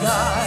sky.